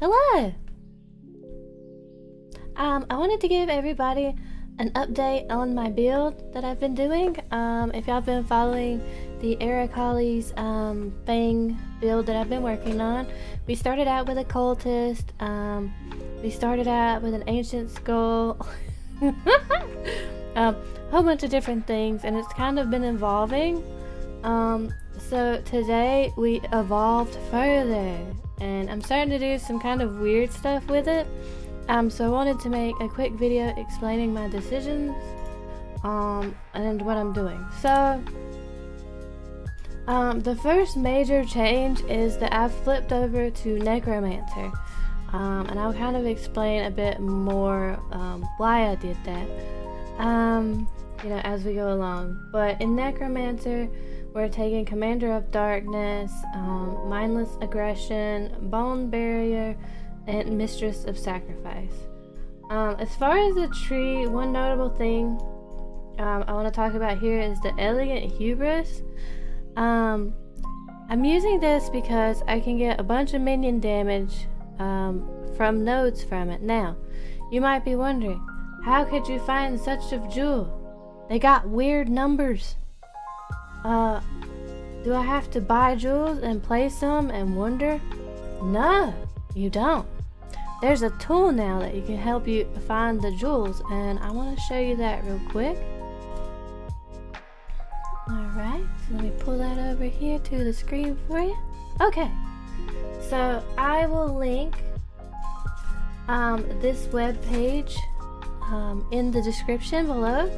Hello! Um, I wanted to give everybody an update on my build that I've been doing. Um, if y'all have been following the Arakaali's um, Fang build that I've been working on, we started out with Occultist. Um, we started out with an ancient skull. um, a whole bunch of different things, and it's kind of been evolving. Um, so today we evolved further, and I'm starting to do some kind of weird stuff with it. Um, so I wanted to make a quick video explaining my decisions, um, and what I'm doing. So, um, the first major change is that I've flipped over to Necromancer, um, and I'll kind of explain a bit more um, why I did that, um, you know, as we go along. But in Necromancer, we're taking Commander of Darkness, um, Mindless Aggression, Bone Barrier, and Mistress of Sacrifice. Um, as far as the tree, one notable thing um, I want to talk about here is the Elegant Hubris. Um, I'm using this because I can get a bunch of minion damage um, from nodes from it. Now, you might be wondering, how could you find such a jewel? They got weird numbers. Uh, do I have to buy jewels and place them and wonder? No, you don't. There's a tool now that you can help you find the jewels and I want to show you that real quick. Alright, so let me pull that over here to the screen for you. Okay, so I will link um, this web page um, in the description below.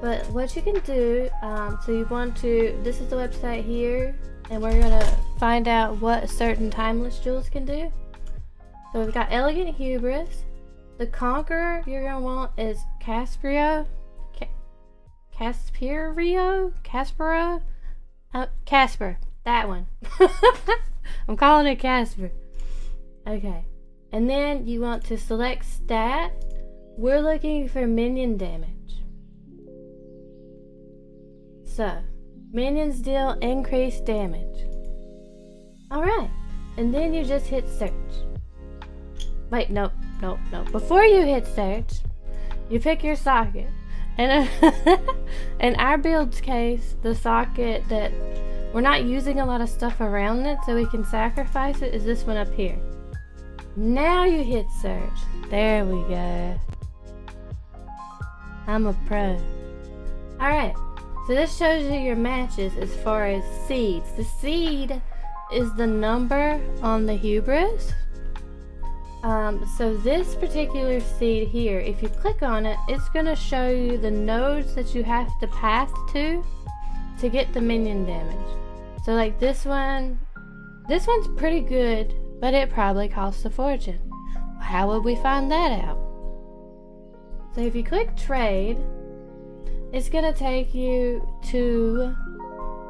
But what you can do, um, so you want to, this is the website here, and we're to find out what certain timeless jewels can do. So we've got Elegant Hubris. The Conqueror you're to want is Casprio. Ca Casperio? Caspero? Uh, Casper. That one. I'm calling it Casper. Okay. And then you want to select stat. We're looking for minion damage. So, minions deal increased damage. Alright, and then you just hit search. Wait, nope, nope, nope. Before you hit search, you pick your socket. And in our build's case, the socket that we're not using a lot of stuff around it so we can sacrifice it is this one up here. Now you hit search. There we go. I'm a pro. Alright, so this shows you your matches as far as seeds. The seed is the number on the hubris. Um, so this particular seed here, if you click on it, it's going to show you the nodes that you have to path to to get the minion damage. So like this one, this one's pretty good, but it probably costs a fortune. How would we find that out? So if you click trade, it's gonna take you to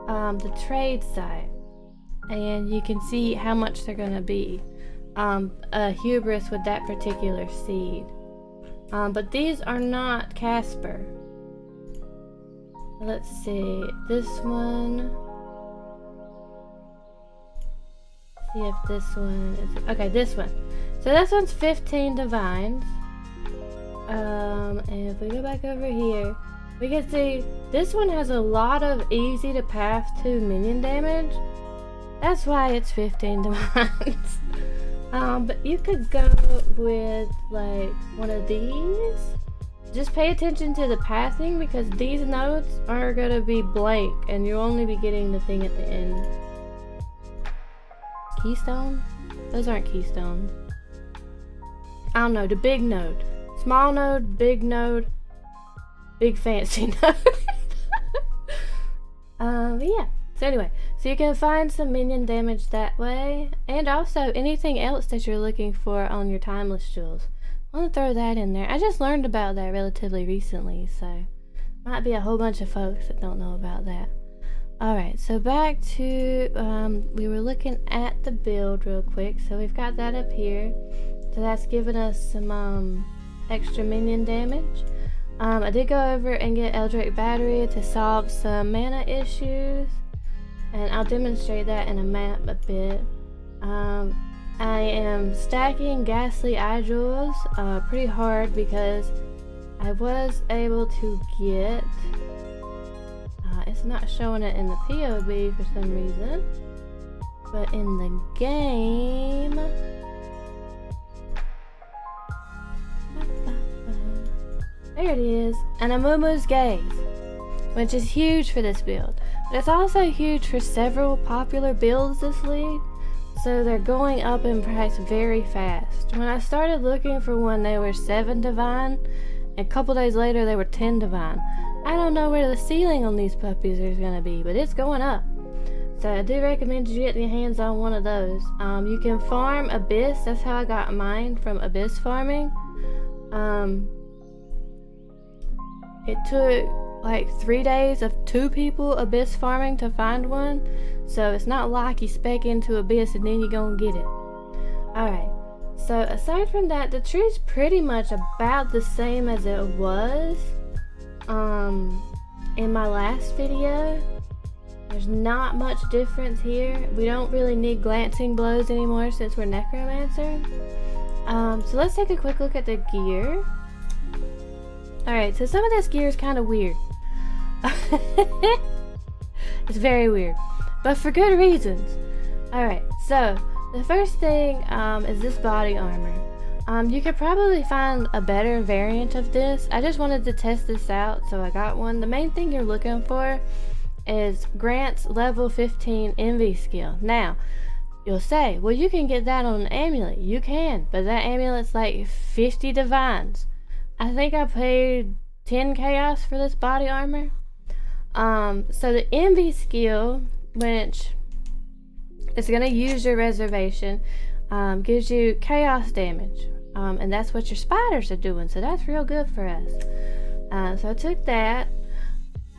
um, the trade site and you can see how much they're gonna be um, a hubris with that particular seed. Um, but these are not Casper. Let's see this one. See if this one is okay this one. So this one's 15 divines. Um, and if we go back over here we can see this one has a lot of easy to path to minion damage. That's why it's 15 divines. um, but you could go with like one of these. Just pay attention to the pathing because these nodes are going to be blank and you'll only be getting the thing at the end. Keystone? Those aren't keystones. I don't know, the big node. Small node, big node, big fancy um, yeah. So anyway, so you can find some minion damage that way, and also anything else that you're looking for on your timeless jewels. I want to throw that in there. I just learned about that relatively recently, so might be a whole bunch of folks that don't know about that. Alright, so back to, um, we were looking at the build real quick, so we've got that up here. So that's giving us some, um, extra minion damage. Um, I did go over and get Eldritch Battery to solve some mana issues, and I'll demonstrate that in a map a bit. Um, I am stacking ghastly eye jewels uh, pretty hard because I was able to get. Uh, it's not showing it in the POB for some reason, but in the game. There it is, an Amanamu's Gaze, which is huge for this build. But it's also huge for several popular builds this league, so they're going up in price very fast. When I started looking for one, they were 7 divine, and a couple days later they were 10 divine. I don't know where the ceiling on these puppies is going to be, but it's going up. So I do recommend you get your hands on one of those. Um, you can farm Abyss, that's how I got mine from Abyss farming. Um, it took like three days of two people abyss farming to find one. So it's not like you spec into abyss and then you're gonna get it. Alright. So aside from that, the tree's pretty much about the same as it was um, in my last video. There's not much difference here. We don't really need glancing blows anymore since we're necromancer. Um, so let's take a quick look at the gear. Alright, so some of this gear is kind of weird. it's very weird. But for good reasons. Alright, so the first thing um, is this body armor. Um, you could probably find a better variant of this. I just wanted to test this out, so I got one. The main thing you're looking for is Grant's level 15 envy skill. Now, you'll say, well, you can get that on an amulet. You can, but that amulet's like 50 divines. I think I paid 10 chaos for this body armor. Um, so the envy skill, which is going to use your reservation, um, gives you chaos damage. Um, and that's what your spiders are doing, so that's real good for us. Uh, so I took that.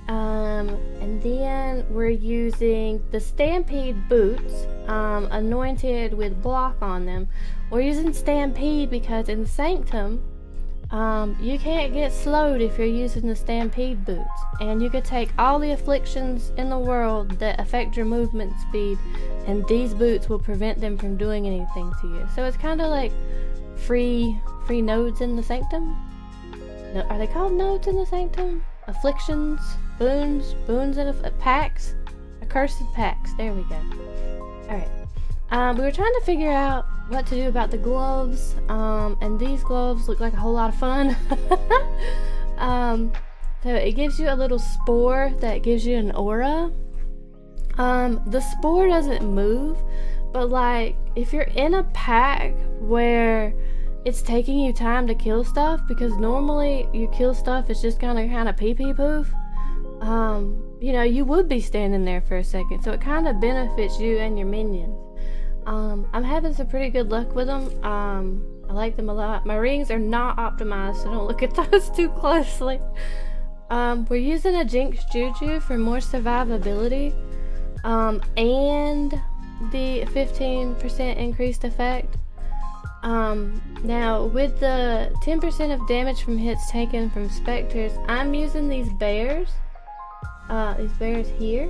Um, and then we're using the Stampede boots, um, anointed with block on them. We're using Stampede because in Sanctum, um, you can't get slowed if you're using the Stampede boots, and you could take all the afflictions in the world that affect your movement speed, and these boots will prevent them from doing anything to you. So it's kind of like free free nodes in the Sanctum. No, are they called nodes in the Sanctum? Afflictions, boons, boons and packs, accursed packs. There we go. All right. Um, we were trying to figure out what to do about the gloves, um, and these gloves look like a whole lot of fun. um, so it gives you a little spore that gives you an aura. Um, the spore doesn't move, but like if you're in a pack where it's taking you time to kill stuff, because normally you kill stuff, it's just kind of kind of pee pee poof. Um, you know, you would be standing there for a second, so it kind of benefits you and your minions. Um, I'm having some pretty good luck with them. Um, I like them a lot. My rings are not optimized, so don't look at those too closely. Um, we're using a Jinx Juju for more survivability. Um, and the 15% increased effect. Um, now, with the 10% of damage from hits taken from specters, I'm using these bears. Uh, these bears here.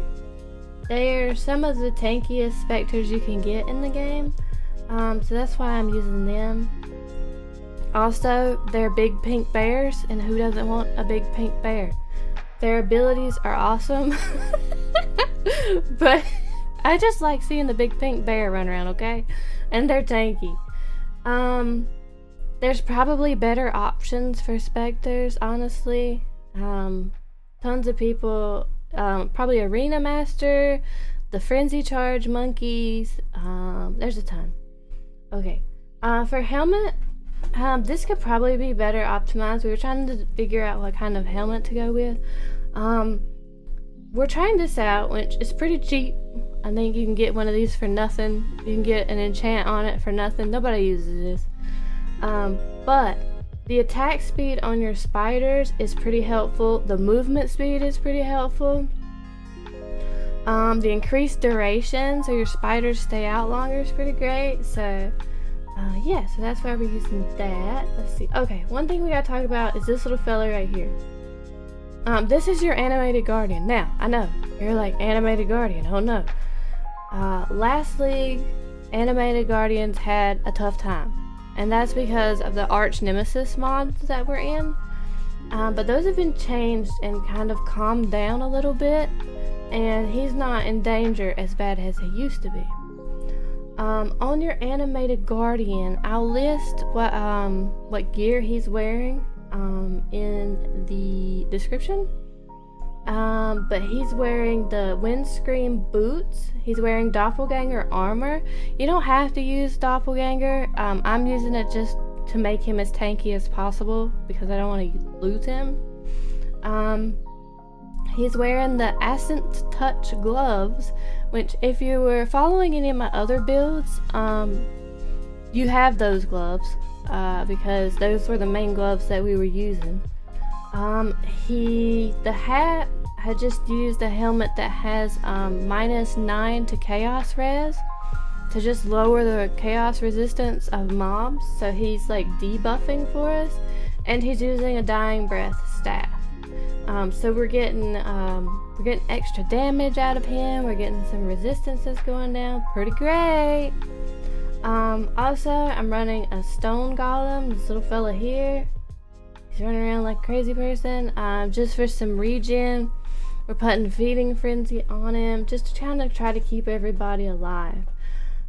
They are some of the tankiest specters you can get in the game, um, so that's why I'm using them. Also, they're big pink bears, and who doesn't want a big pink bear? Their abilities are awesome, but I just like seeing the big pink bear run around, okay? And they're tanky. Um, there's probably better options for specters, honestly. Um, tons of people um, probably Arena Master, the Frenzy Charge monkeys. Um, there's a ton. Okay. Uh, for helmet, um, this could probably be better optimized. We were trying to figure out what kind of helmet to go with. Um, we're trying this out, which is pretty cheap. I think you can get one of these for nothing. You can get an enchant on it for nothing. Nobody uses this. Um, but the attack speed on your spiders is pretty helpful. The movement speed is pretty helpful. Um, the increased duration, so your spiders stay out longer, is pretty great. So, uh, yeah, so that's why we're using that. Let's see. Okay, one thing we gotta talk about is this little fella right here. Um, this is your animated guardian. Now, I know you're like animated guardian. Oh no. Uh, last league, animated guardians had a tough time. And that's because of the arch nemesis mods that we're in. Um, but those have been changed and kind of calmed down a little bit. And he's not in danger as bad as he used to be. Um, on your animated guardian, I'll list what um, what gear he's wearing um, in the description. Um, but he's wearing the Windscream boots. He's wearing doppelganger armor. You don't have to use doppelganger. Um, I'm using it just to make him as tanky as possible because I don't want to lose him. Um, he's wearing the Asenath's Touch gloves, which if you were following any of my other builds, um, you have those gloves uh, because those were the main gloves that we were using. Um, he, the hat had just used a helmet that has um, minus 9 to chaos res to just lower the chaos resistance of mobs. So he's like debuffing for us. And he's using a dying breath staff. Um, so we're getting um, we're getting extra damage out of him. We're getting some resistances going down. Pretty great. Um, also, I'm running a stone golem. This little fella here. He's running around like a crazy person. Um, just for some regen. We're putting feeding frenzy on him, just trying to try to keep everybody alive.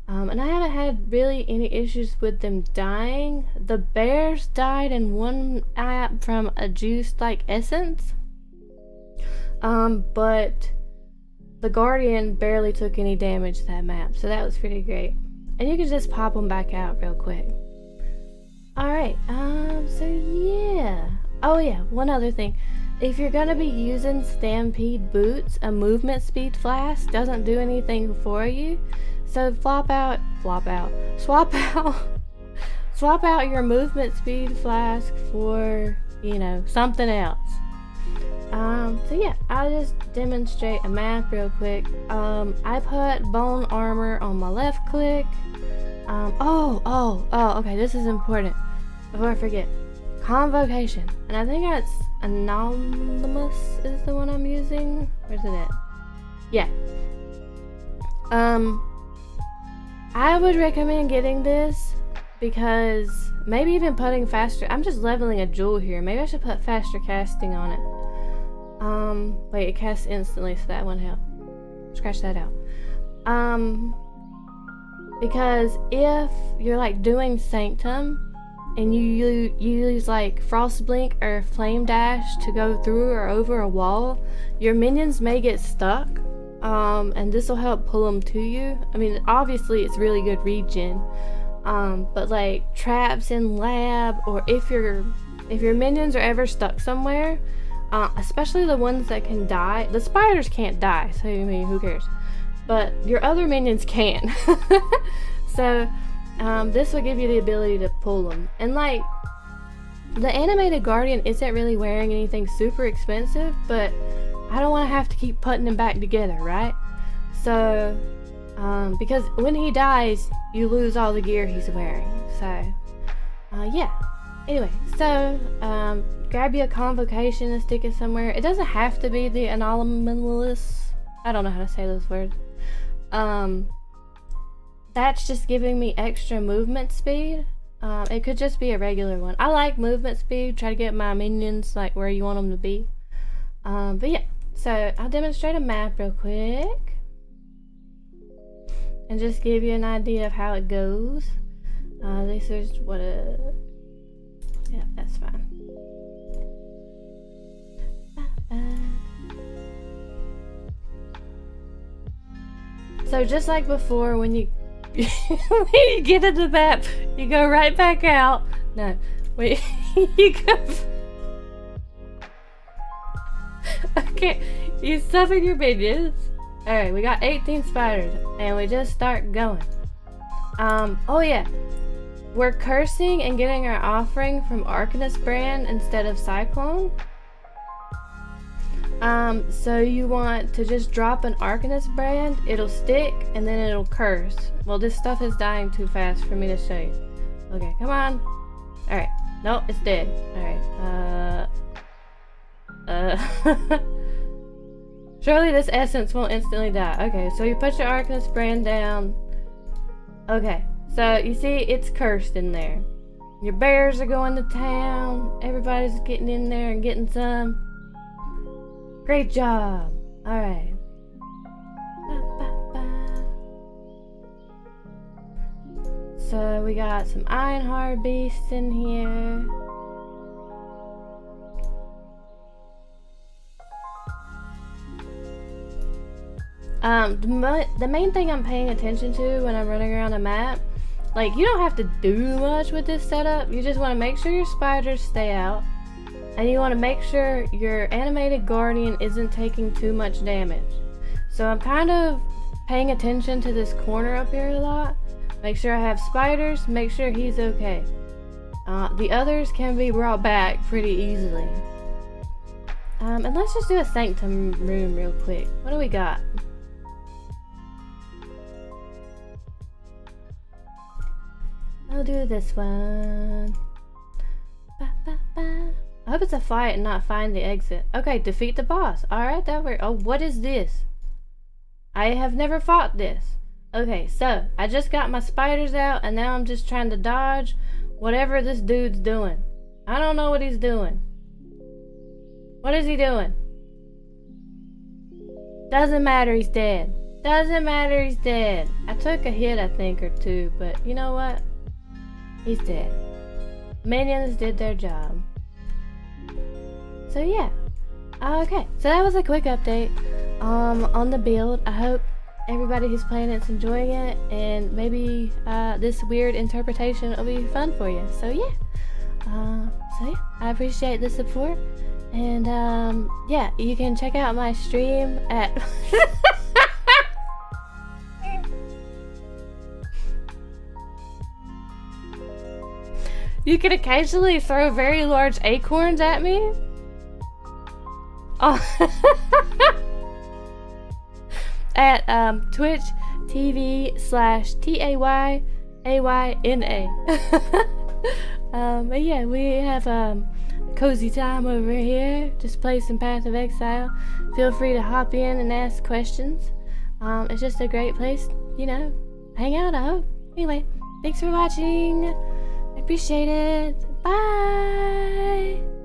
Um, and I haven't had really any issues with them dying. The bears died in one app from a juice like essence. Um, but the guardian barely took any damage that map, so that was pretty great. And you can just pop them back out real quick. Alright, um, so yeah. Oh yeah, one other thing. If you're gonna be using Stampede boots, a movement speed flask doesn't do anything for you. So flop out, flop out, swap out, swap out your movement speed flask for, you know, something else. Um, so yeah, I'll just demonstrate a map real quick. Um, I put bone armor on my left click. Um, oh, oh, oh, okay, this is important. Before I forget. Convocation. And I think that's Anomalous is the one I'm using. Where's it? Yeah. Um, I would recommend getting this because maybe even putting faster. I'm just leveling a jewel here. Maybe I should put faster casting on it. Um, wait, it casts instantly, so that won't help. Scratch that out. Um, because if you're like doing Sanctum, and you, you, use like Frost Blink or Flame Dash to go through or over a wall, your minions may get stuck. Um, and this will help pull them to you. I mean, obviously it's really good regen. Um, but like traps in lab or if your if your minions are ever stuck somewhere, uh, especially the ones that can die. The spiders can't die, so I mean, who cares? But your other minions can. so um, this will give you the ability to pull them. And like, the animated guardian isn't really wearing anything super expensive, but I don't want to have to keep putting them back together, right? So, um, because when he dies, you lose all the gear he's wearing. So, uh, yeah. Anyway, so um, grab you a convocation and stick it somewhere. It doesn't have to be the anomalous. I don't know how to say those words. Um, that's just giving me extra movement speed. Um, it could just be a regular one. I like movement speed, try to get my minions like where you want them to be. Um, but yeah, so I'll demonstrate a map real quick. And just give you an idea of how it goes. Uh, this is what a... Yeah, that's fine. So just like before, when you you get in the map, you go right back out. No, wait, you go. okay, you summon your minions. Alright, we got 18 spiders, and we just start going. Um, oh yeah. We're cursing and getting our offering from Arcanist brand instead of Cyclone. Um, so you want to just drop an Arcanist brand, it'll stick, and then it'll curse. Well, this stuff is dying too fast for me to show you. Okay, come on. Alright. Nope, it's dead. Alright, uh... Uh... Surely this essence won't instantly die. Okay, so you put your Arcanist brand down. Okay, so you see, it's cursed in there. Your bears are going to town. Everybody's getting in there and getting some. Great job. All right. So we got some Ironheart beasts in here. Um, the, the main thing I'm paying attention to when I'm running around a map, like you don't have to do much with this setup. You just want to make sure your spiders stay out. And you want to make sure your animated guardian isn't taking too much damage. So I'm kind of paying attention to this corner up here a lot. Make sure I have spiders, make sure he's okay. Uh, the others can be brought back pretty easily. Um, and let's just do a sanctum room real quick. What do we got? I'll do this one. I hope it's a fight and not find the exit. Okay, defeat the boss. Alright, that worked. Oh, what is this? I have never fought this. Okay, so I just got my spiders out and now I'm just trying to dodge whatever this dude's doing. I don't know what he's doing. What is he doing? Doesn't matter, he's dead. Doesn't matter, he's dead. I took a hit, I think, or two, but you know what? He's dead. Minions did their job. So yeah. Okay, so that was a quick update um, on the build. I hope everybody who's playing it's enjoying it and maybe uh, this weird interpretation will be fun for you. So yeah. Uh, so yeah, I appreciate the support. And um, yeah, you can check out my stream at You can occasionally throw very large acorns at me. Oh. at um, Twitch TV slash T A Y A Y N A. Um, but yeah, we have um, cozy time over here. Just play some Path of Exile. Feel free to hop in and ask questions. Um, it's just a great place, you know, hang out, I hope. Anyway, thanks for watching. I appreciate it. Bye.